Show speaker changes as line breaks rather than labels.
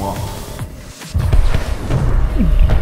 怖っ